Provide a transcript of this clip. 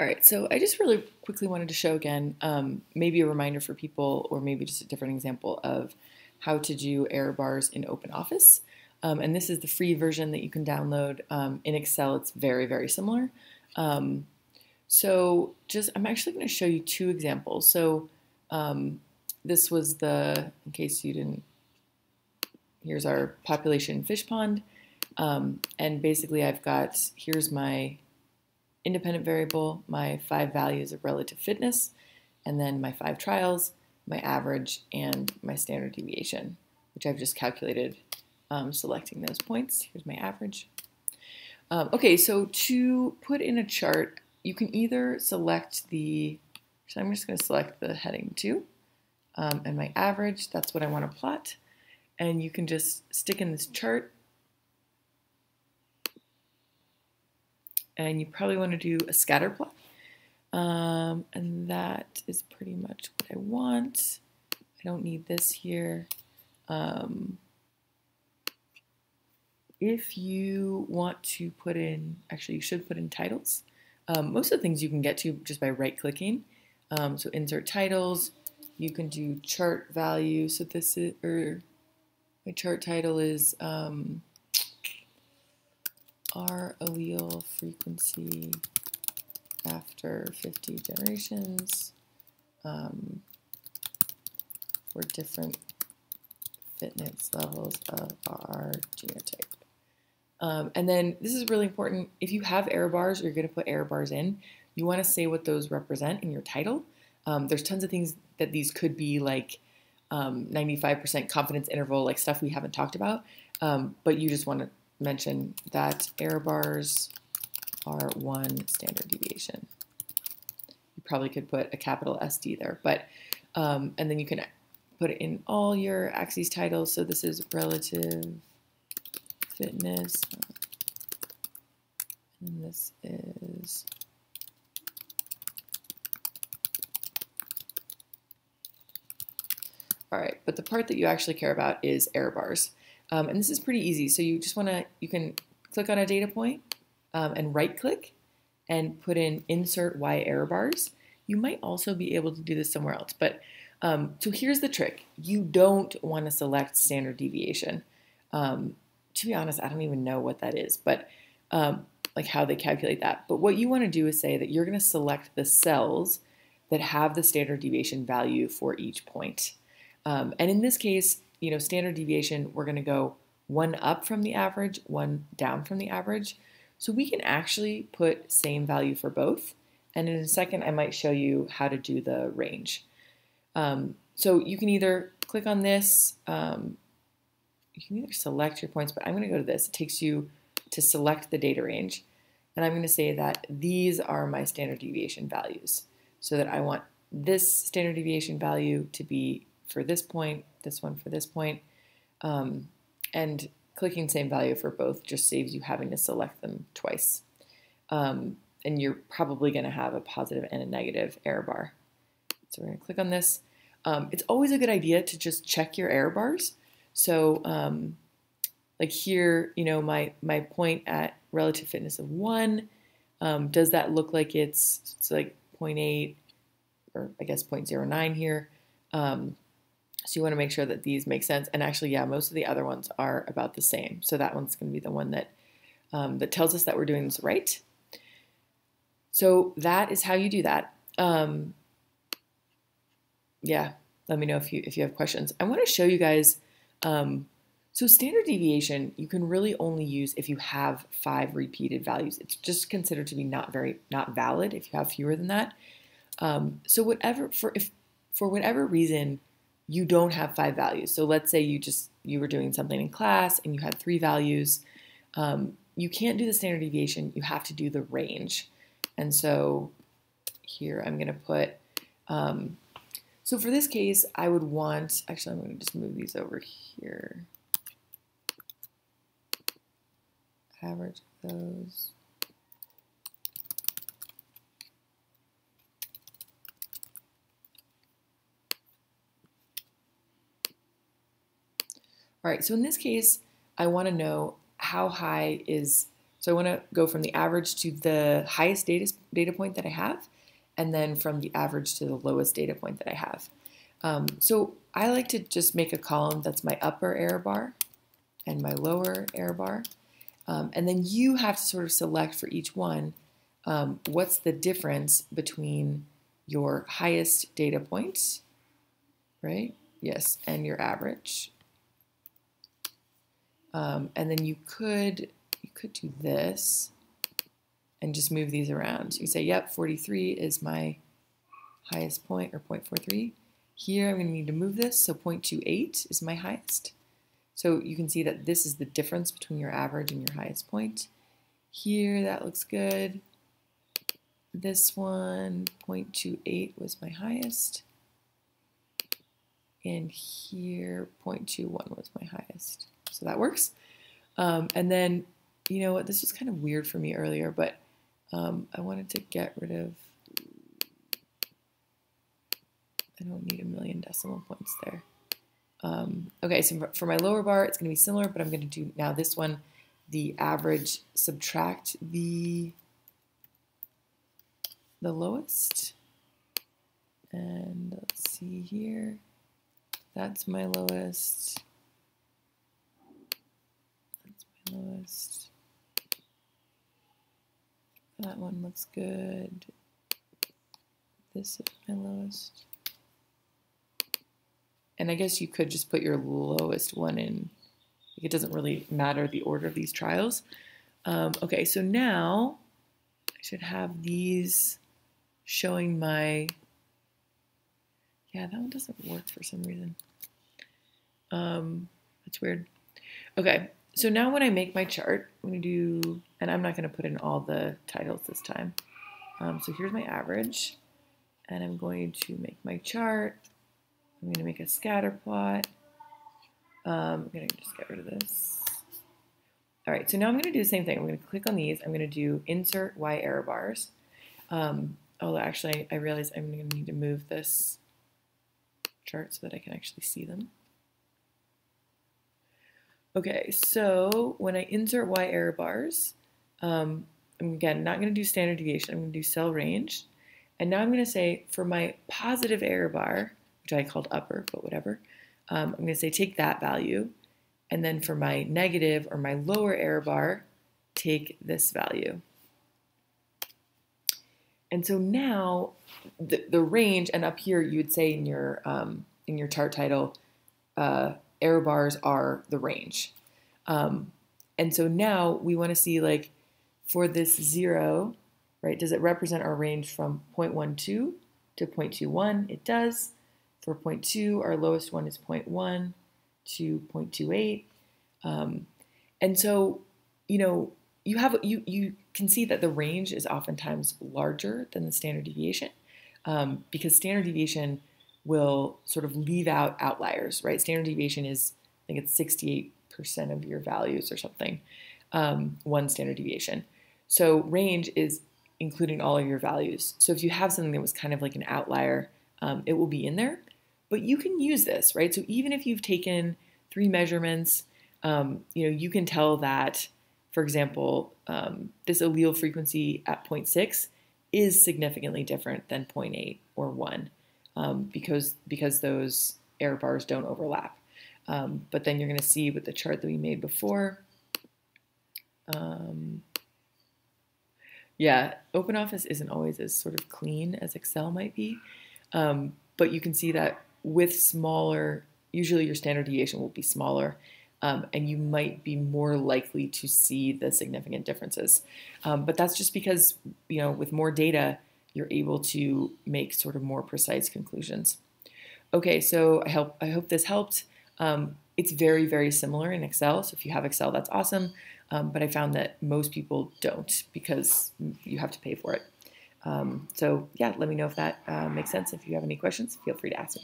All right, so I just really quickly wanted to show again, um, maybe a reminder for people, or maybe just a different example of how to do error bars in OpenOffice. Um, and this is the free version that you can download. Um, in Excel, it's very, very similar. Um, so just, I'm actually going to show you two examples. So um, this was the, in case you didn't, here's our population fish pond. Um, and basically I've got, here's my independent variable, my five values of relative fitness, and then my five trials, my average, and my standard deviation, which I've just calculated um, selecting those points. Here's my average. Um, okay, so to put in a chart, you can either select the, so I'm just going to select the heading 2, um, and my average, that's what I want to plot. And you can just stick in this chart and you probably want to do a scatter plot. Um, and that is pretty much what I want. I don't need this here. Um, if you want to put in, actually you should put in titles. Um, most of the things you can get to just by right clicking. Um, so insert titles, you can do chart value. So this is, or my chart title is um, R allele frequency after 50 generations um, for different fitness levels of our genotype. Um, and then this is really important. If you have error bars, you're going to put error bars in, you want to say what those represent in your title. Um, there's tons of things that these could be like 95% um, confidence interval, like stuff we haven't talked about, um, but you just want to mention that error bars are one standard deviation. You probably could put a capital SD there, but um, and then you can put it in all your axes titles. So this is relative fitness, and this is all right. But the part that you actually care about is error bars. Um, and this is pretty easy. So you just want to, you can click on a data point, um, and right click and put in insert Y error bars. You might also be able to do this somewhere else. But um, so here's the trick. You don't want to select standard deviation. Um, to be honest, I don't even know what that is, but um, like how they calculate that. But what you want to do is say that you're going to select the cells that have the standard deviation value for each point. Um, and in this case, you know, standard deviation, we're going to go one up from the average, one down from the average. So we can actually put same value for both. And in a second, I might show you how to do the range. Um, so you can either click on this, um, you can either select your points, but I'm going to go to this. It takes you to select the data range. And I'm going to say that these are my standard deviation values. So that I want this standard deviation value to be for this point, this one for this point. Um, and clicking same value for both just saves you having to select them twice. Um, and you're probably going to have a positive and a negative error bar. So we're going to click on this. Um, it's always a good idea to just check your error bars. So um, like here, you know, my, my point at relative fitness of 1, um, does that look like it's, it's like 0.8 or I guess 0.09 here? So you want to make sure that these make sense. And actually, yeah, most of the other ones are about the same. So that one's going to be the one that um, that tells us that we're doing this right. So that is how you do that. Um, yeah, let me know if you if you have questions. I want to show you guys. Um, so standard deviation you can really only use if you have five repeated values. It's just considered to be not very not valid if you have fewer than that. Um, so whatever for if for whatever reason you don't have five values. So let's say you just you were doing something in class and you had three values. Um, you can't do the standard deviation. You have to do the range. And so here I'm going to put. Um, so for this case, I would want. Actually, I'm going to just move these over here. Average those. All right, so in this case, I want to know how high is So I want to go from the average to the highest data, data point that I have, and then from the average to the lowest data point that I have. Um, so I like to just make a column that's my upper error bar and my lower error bar. Um, and then you have to sort of select for each one um, what's the difference between your highest data points, right? Yes, and your average. Um, and then you could you could do this and just move these around. So you say, yep, 43 is my highest point or 0.43. Here I'm going to need to move this, so 0.28 is my highest. So you can see that this is the difference between your average and your highest point. Here, that looks good. This one, 0.28 was my highest. And here, 0.21 was my highest. So that works. Um, and then, you know what, this was kind of weird for me earlier, but um, I wanted to get rid of, I don't need a million decimal points there. Um, okay, so for my lower bar, it's going to be similar, but I'm going to do now this one, the average, subtract the, the lowest. And let's see here. That's my lowest. Lowest. That one looks good. This is my lowest. And I guess you could just put your lowest one in. It doesn't really matter the order of these trials. Um, okay, so now I should have these showing my, yeah, that one doesn't work for some reason. Um, that's weird. Okay, so now when I make my chart, I'm going to do, and I'm not going to put in all the titles this time. Um, so here's my average, and I'm going to make my chart. I'm going to make a scatter plot. Um, I'm going to just get rid of this. All right, so now I'm going to do the same thing. I'm going to click on these. I'm going to do insert Y error bars. Um, although actually, I realize I'm going to need to move this chart so that I can actually see them. Okay, so when I insert Y error bars, um, I'm again not going to do standard deviation. I'm going to do cell range. And now I'm going to say for my positive error bar, which I called upper, but whatever. Um, I'm going to say take that value. And then for my negative or my lower error bar, take this value. And so now the, the range, and up here you would say in your, um, in your chart title, uh, error bars are the range. Um, and so now we want to see like for this zero, right, does it represent our range from 0.12 to 0.21? It does. For 0.2, our lowest one is 0.1 to 0.28. Um, and so, you know, you have you you can see that the range is oftentimes larger than the standard deviation um, because standard deviation will sort of leave out outliers, right? Standard deviation is I think it's 68% of your values or something, um, one standard deviation. So range is including all of your values. So if you have something that was kind of like an outlier, um, it will be in there. But you can use this, right? So even if you've taken three measurements, um, you know, you can tell that, for example, um, this allele frequency at 0.6 is significantly different than 0.8 or 1 um, because, because those error bars don't overlap. Um, but then you're going to see with the chart that we made before, um, yeah, OpenOffice isn't always as sort of clean as Excel might be, um, but you can see that with smaller, usually your standard deviation will be smaller, um, and you might be more likely to see the significant differences. Um, but that's just because, you know, with more data, you're able to make sort of more precise conclusions. Okay, so I hope, I hope this helped. Um, it's very, very similar in Excel. So if you have Excel, that's awesome. Um, but I found that most people don't because you have to pay for it. Um, so yeah, let me know if that uh, makes sense. If you have any questions, feel free to ask me.